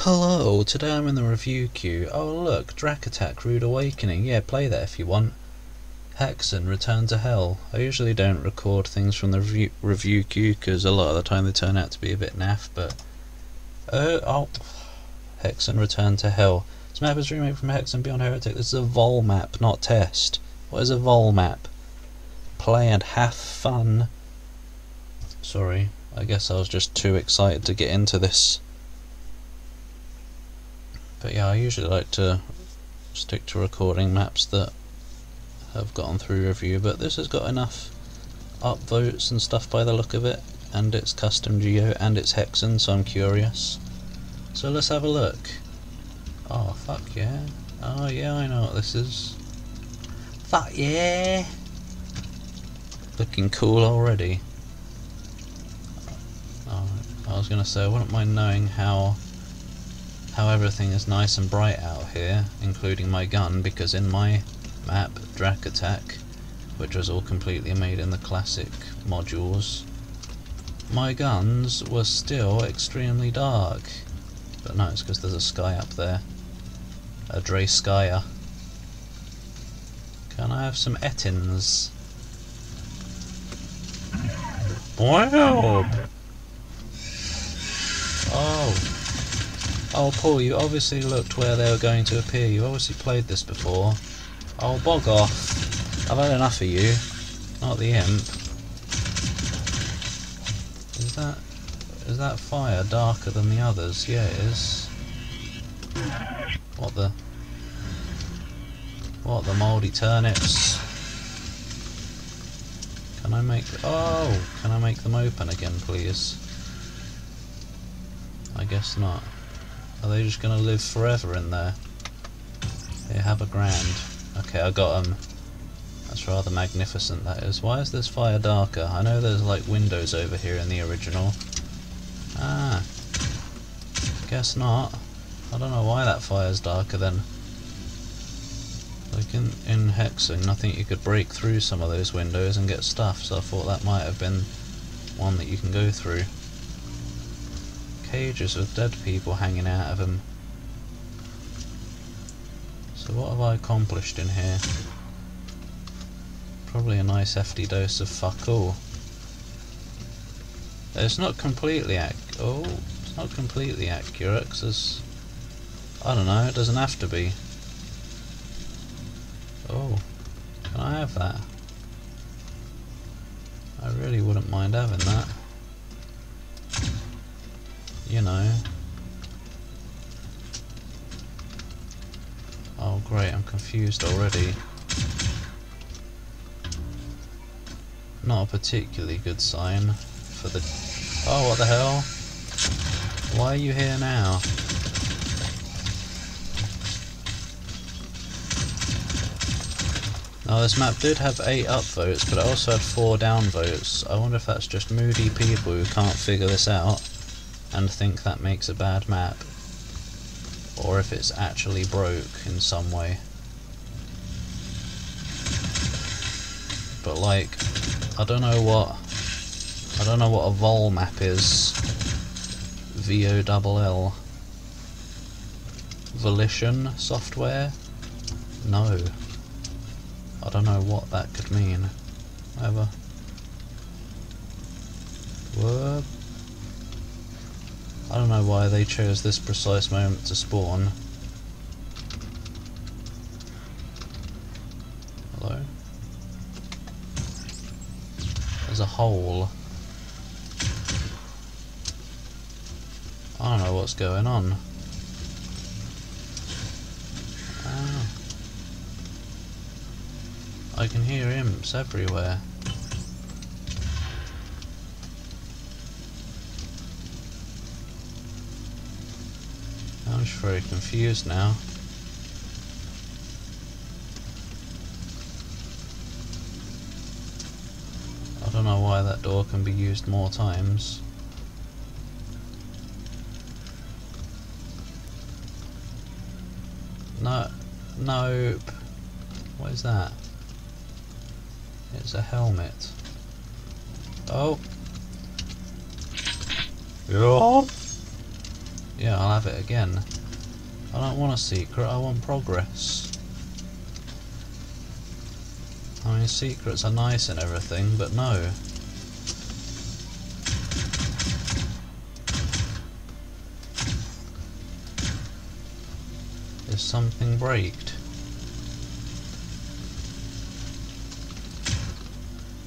Hello, today I'm in the review queue. Oh look, Drac Attack Rude Awakening. Yeah, play that if you want. Hexen Return to Hell. I usually don't record things from the review, review queue because a lot of the time they turn out to be a bit naff, but. Uh, oh. Hexen Return to Hell. This map is remade from Hexen Beyond Heretic. This is a voll map, not test. What is a voll map? Play and have fun. Sorry, I guess I was just too excited to get into this. But yeah, I usually like to stick to recording maps that have gotten through review, but this has got enough upvotes and stuff by the look of it, and it's custom geo and it's hexen, so I'm curious. So let's have a look. Oh fuck yeah. Oh yeah, I know what this is. Fuck yeah! Looking cool already. Oh, I was gonna say I wouldn't mind knowing how how everything is nice and bright out here, including my gun, because in my map, Drac Attack, which was all completely made in the classic modules, my guns were still extremely dark. But no, it's because there's a sky up there. A Dre Skyer. Can I have some Ettins? Wow! Oh, Oh, Paul, you obviously looked where they were going to appear. You obviously played this before. Oh, bog off. I've had enough of you. Not the imp. Is that... Is that fire darker than the others? Yeah, it is. What the... What the mouldy turnips? Can I make... Oh! Can I make them open again, please? I guess not. Are they just to live forever in there? They have a grand. Okay, I got them. That's rather magnificent, that is. Why is this fire darker? I know there's like windows over here in the original. Ah. Guess not. I don't know why that fire's darker then. Like in, in Hexen, I think you could break through some of those windows and get stuff, so I thought that might have been one that you can go through cages with dead people hanging out of them. So what have I accomplished in here? Probably a nice hefty dose of fuck all. It's not completely ac oh, it's not completely accurate because I don't know, it doesn't have to be. Oh, can I have that? I really wouldn't mind having that you know. Oh great, I'm confused already. Not a particularly good sign for the... Oh, what the hell? Why are you here now? Now this map did have 8 upvotes, but it also had 4 downvotes. I wonder if that's just moody people who can't figure this out and think that makes a bad map or if it's actually broke in some way. But like, I don't know what, I don't know what a voll map is. V-O-L-L. Volition software? No. I don't know what that could mean. Ever. What? I don't know why they chose this precise moment to spawn. Hello? There's a hole. I don't know what's going on. Ah. I can hear imps everywhere. Just very confused now. I don't know why that door can be used more times. No, nope. What is that? It's a helmet. Oh. Yeah. Yeah, I'll have it again. I don't want a secret, I want progress. I mean, secrets are nice and everything, but no. Is something braked?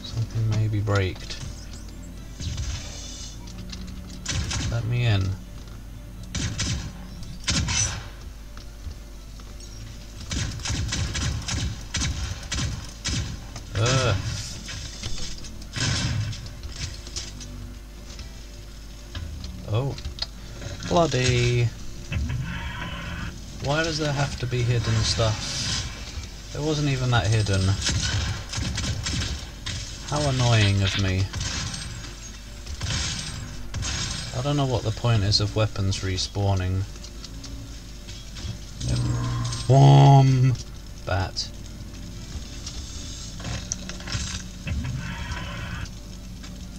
Something may be braked. Let me in. Ugh. Oh. Bloody. Why does there have to be hidden stuff? It wasn't even that hidden. How annoying of me. I don't know what the point is of weapons respawning. Whom! Bat.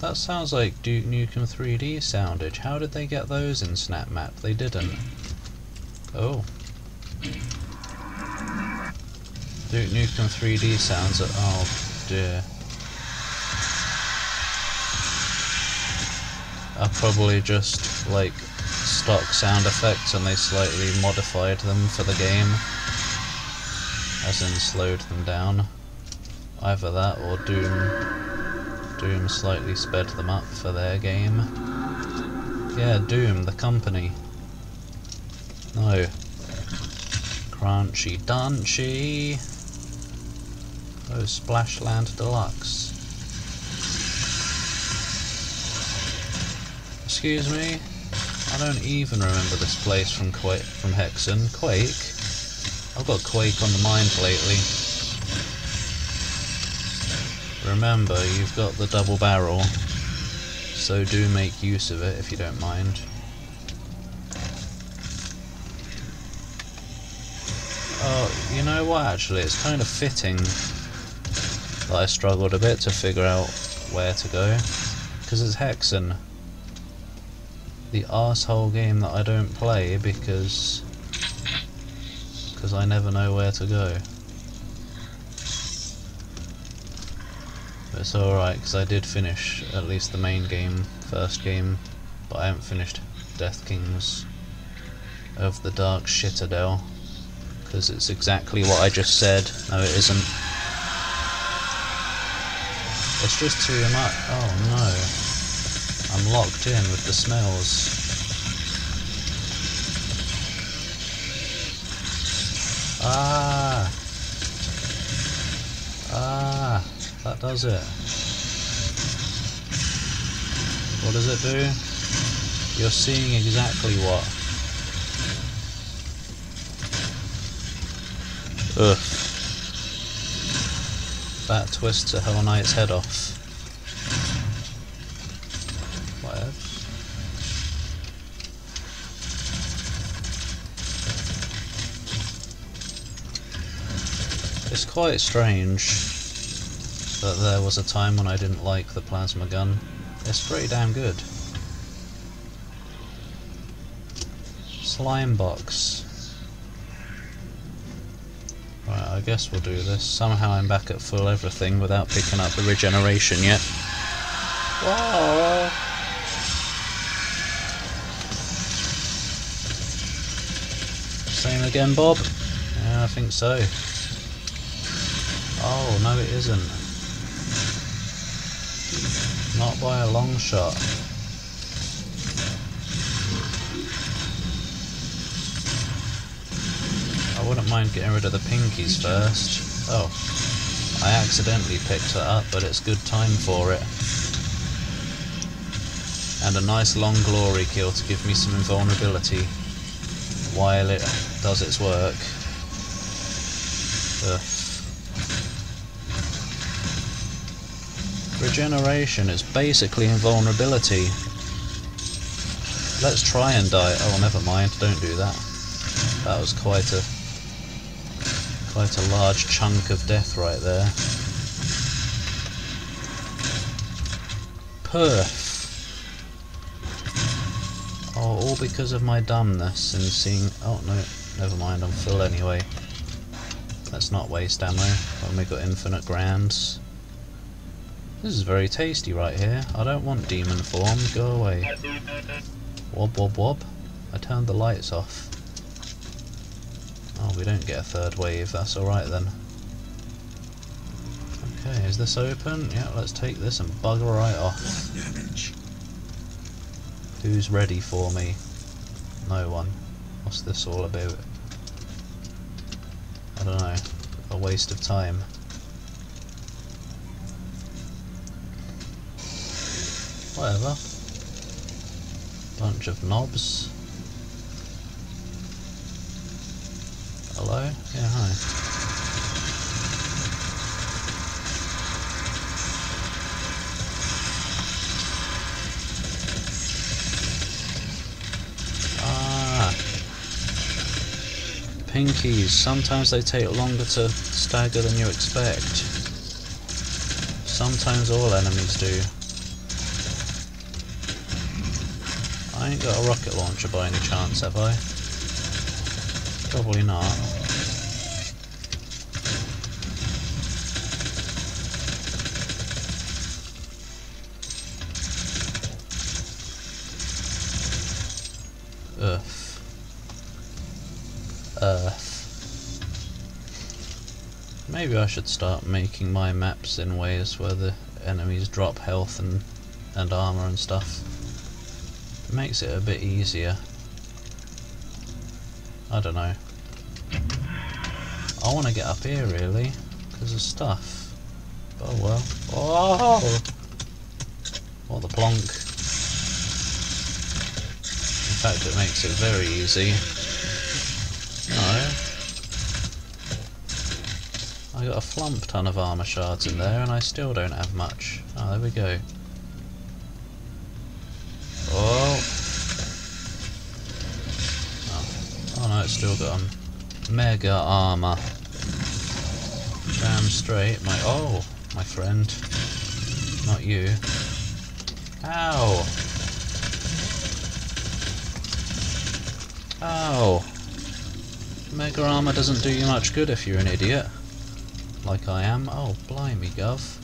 That sounds like Duke Nukem 3D soundage. How did they get those in Snap Map? They didn't. Oh. Duke Nukem 3D sounds. Oh dear. Are probably just like stock sound effects and they slightly modified them for the game. As in slowed them down. Either that or Doom Doom slightly sped them up for their game. Yeah, Doom, the company. No. Crunchy Dunchy. Oh, Splashland Deluxe. Excuse me? I don't even remember this place from Quake, from Hexen. Quake? I've got Quake on the mind lately. Remember, you've got the double barrel, so do make use of it if you don't mind. Oh, you know what actually, it's kind of fitting that I struggled a bit to figure out where to go, because it's Hexen. The asshole game that I don't play because because I never know where to go. It's alright, because I did finish at least the main game, first game, but I haven't finished Death Kings of the Dark Citadel, because it's exactly what I just said. No, it isn't. It's just too much. Oh no. I'm locked in with the smells. Ah! Ah! That does it. What does it do? You're seeing exactly what. Ugh. That twists a Hell Knight's head off. It's quite strange that there was a time when I didn't like the plasma gun. It's pretty damn good. Slime box. Right, I guess we'll do this. Somehow I'm back at full everything without picking up the regeneration yet. Whoa! Same again, Bob? Yeah, I think so. Oh, no it isn't. Not by a long shot. I wouldn't mind getting rid of the pinkies first. Oh. I accidentally picked it up, but it's good time for it. And a nice long glory kill to give me some invulnerability while it does its work. Ugh. Regeneration is basically invulnerability. Let's try and die. Oh, never mind. Don't do that. That was quite a quite a large chunk of death right there. Perf. Oh, all because of my dumbness and seeing... Oh, no, never mind, I'm full anyway. Let's not waste ammo when we got infinite grands. This is very tasty right here. I don't want demon form, go away. Wob wob wob. I turned the lights off. Oh, we don't get a third wave, that's alright then. Okay, is this open? Yeah, let's take this and bugger right off. Who's ready for me? No one. What's this all about? I don't know. A waste of time. Whatever. Bunch of knobs. Hello? Yeah, hi. Ah Pinkies. Sometimes they take longer to stagger than you expect. Sometimes all enemies do. I ain't got a rocket launcher by any chance, have I? Probably not. Ugh. Earth. Maybe I should start making my maps in ways where the enemies drop health and, and armor and stuff. It makes it a bit easier. I don't know. I want to get up here really, because of stuff. Oh well. Oh! What the plonk. In fact it makes it very easy. No. I got a flump ton of armor shards in there and I still don't have much. Oh, there we go. Oh. Oh, oh no, it's still got a mega armor. Damn straight. My, oh, my friend. Not you. Ow. Ow. Mega armor doesn't do you much good if you're an idiot. Like I am. Oh, blimey, Gov.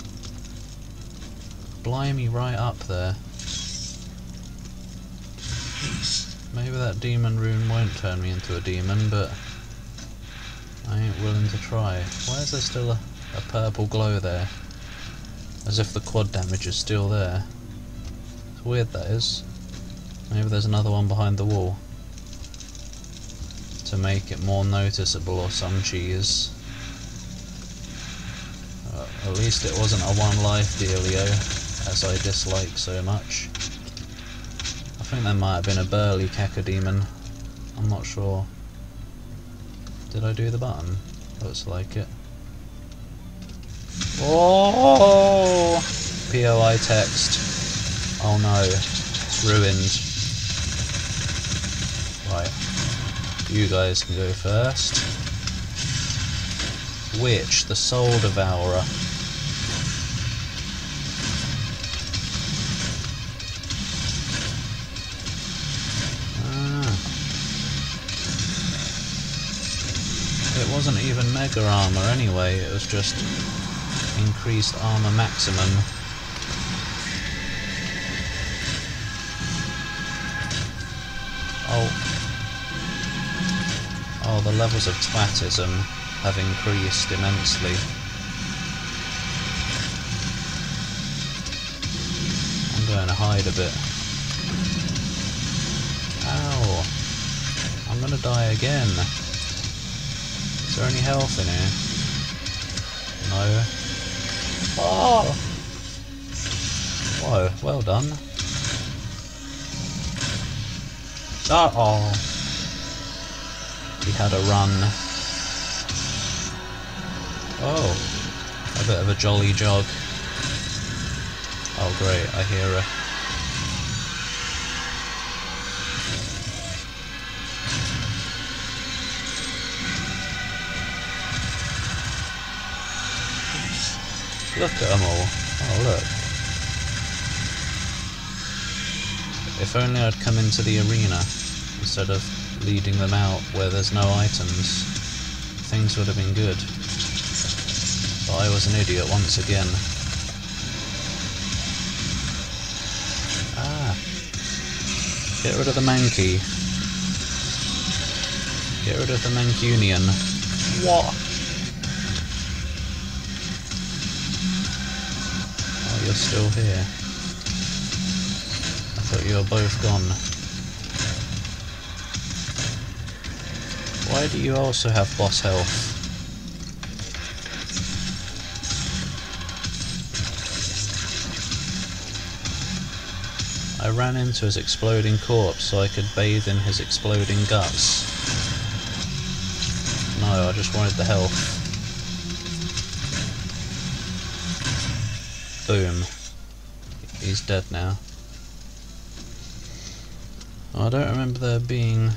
Blimey right up there. Maybe that demon rune won't turn me into a demon, but I ain't willing to try. Why is there still a, a purple glow there? As if the quad damage is still there. It's weird that is. Maybe there's another one behind the wall to make it more noticeable or some cheese. Uh, at least it wasn't a one life dealio, as I dislike so much. I think there might have been a burly cacodemon. I'm not sure. Did I do the button? Looks like it. Oh! POI text. Oh no, it's ruined. Right. You guys can go first. Witch, the Soul Devourer. It wasn't even Mega Armor anyway, it was just increased armor maximum. Oh, Oh, the levels of twatism have increased immensely. I'm going to hide a bit. Ow! I'm going to die again. Is there any health in here? No. Oh! Whoa, well done. Uh oh he had a run. Oh, a bit of a jolly jog. Oh great, I hear her. Look at them all. Oh look. If only I'd come into the arena instead of leading them out where there's no items, things would have been good. But I was an idiot once again. Ah! Get rid of the Mankey. Get rid of the Mancunian. What? You're still here. I thought you were both gone. Why do you also have boss health? I ran into his exploding corpse so I could bathe in his exploding guts. No, I just wanted the health. Boom. He's dead now. I don't remember there being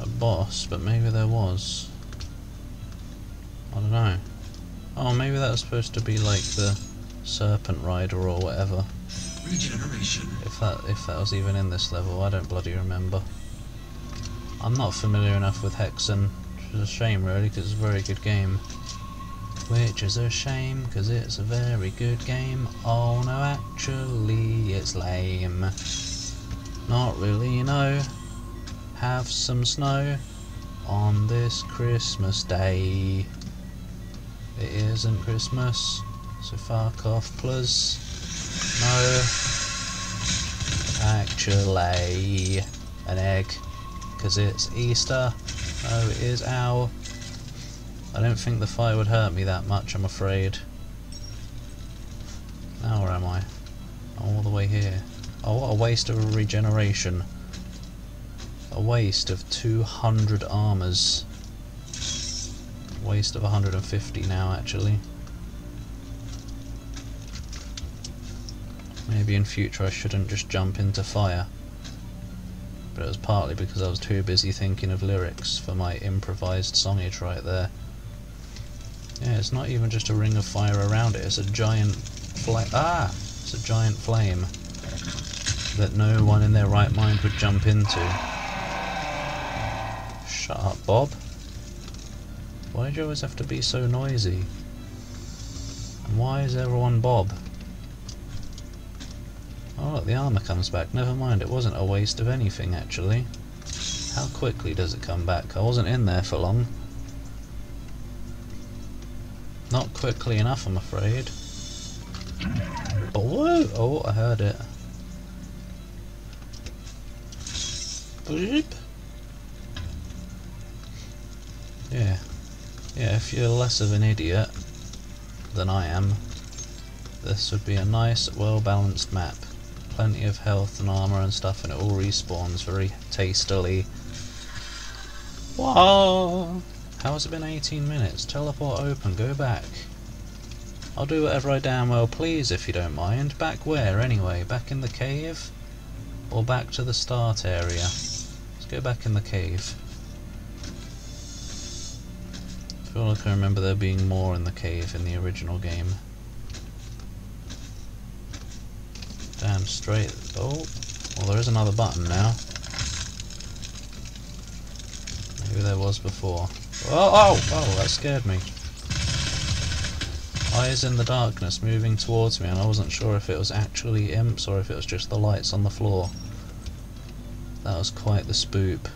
a boss, but maybe there was. I don't know. Oh, maybe that was supposed to be like the Serpent Rider or whatever. Regeneration. If that if that was even in this level, I don't bloody remember. I'm not familiar enough with Hexen, which is a shame really, because it's a very good game. Which is a shame, because it's a very good game. Oh no, actually, it's lame. Not really, no. Have some snow on this Christmas day. It isn't Christmas, so fuck off, plus. No. Actually, an egg, because it's Easter. Oh, it is ow. I don't think the fire would hurt me that much, I'm afraid. Now where am I? All the way here. Oh, what a waste of a regeneration. A waste of 200 armors. Waste of 150 now, actually. Maybe in future I shouldn't just jump into fire. But it was partly because I was too busy thinking of lyrics for my improvised songage right there. Yeah, it's not even just a ring of fire around it, it's a giant flame. Ah! It's a giant flame that no one in their right mind would jump into. Shut up, Bob. Why do you always have to be so noisy? And why is everyone Bob? Oh look, the armour comes back. Never mind, it wasn't a waste of anything actually. How quickly does it come back? I wasn't in there for long. Not quickly enough, I'm afraid. Oh, oh, I heard it. Boop. Yeah. Yeah, if you're less of an idiot than I am, this would be a nice, well-balanced map. Plenty of health and armour and stuff, and it all respawns very tastily. Whoa! How has it been 18 minutes? Teleport open, go back. I'll do whatever I damn well please if you don't mind. Back where anyway? Back in the cave? Or back to the start area? Let's go back in the cave. I feel like I remember there being more in the cave in the original game. Damn straight. Oh, well there is another button now. Maybe there was before. Oh, oh, oh, that scared me. Eyes in the darkness moving towards me and I wasn't sure if it was actually imps or if it was just the lights on the floor. That was quite the spoop.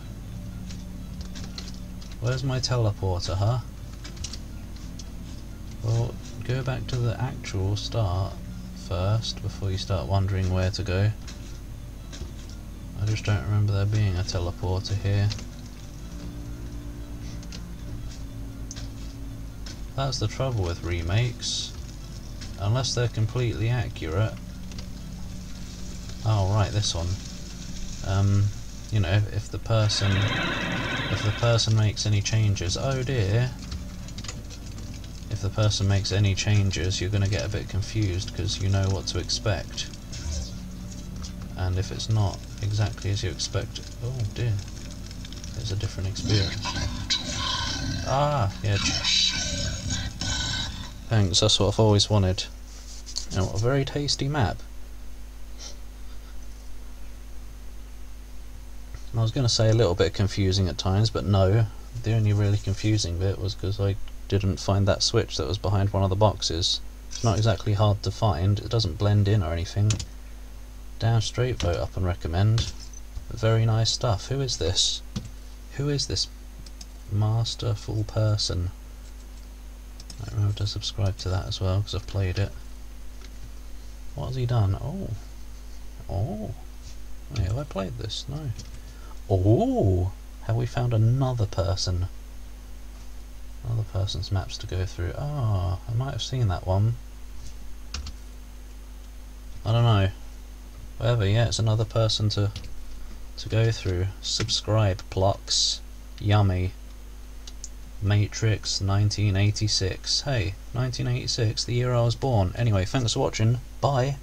Where's my teleporter, huh? Well, go back to the actual start first before you start wondering where to go. I just don't remember there being a teleporter here. That's the trouble with remakes. Unless they're completely accurate. Oh right, this one. Um, you know, if, if the person if the person makes any changes, oh dear. If the person makes any changes, you're going to get a bit confused because you know what to expect. And if it's not exactly as you expect, oh dear, it's a different experience. Ah, yeah. Thanks, that's what I've always wanted. And what a very tasty map. I was going to say a little bit confusing at times, but no. The only really confusing bit was because I didn't find that switch that was behind one of the boxes. It's not exactly hard to find, it doesn't blend in or anything. Down straight vote up and recommend. Very nice stuff. Who is this? Who is this masterful person? I remember to subscribe to that as well because I've played it. What has he done? Oh. Oh. Wait, have I played this? No. Oh! Have we found another person? Another person's maps to go through. Ah, I might have seen that one. I don't know. Whatever, yeah, it's another person to to go through. Subscribe, Plux. Yummy. Matrix 1986. Hey, 1986, the year I was born. Anyway, thanks for watching. Bye.